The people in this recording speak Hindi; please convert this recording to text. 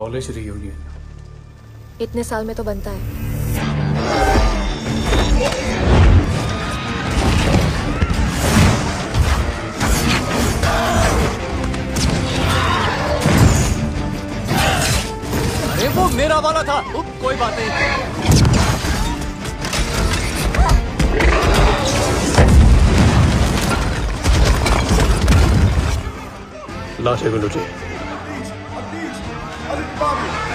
कॉलेज रियूनियन इतने साल में तो बनता है। अरे वो मेरा वाला था। उप, कोई बात नहीं। लास्ट है Ali Bobby.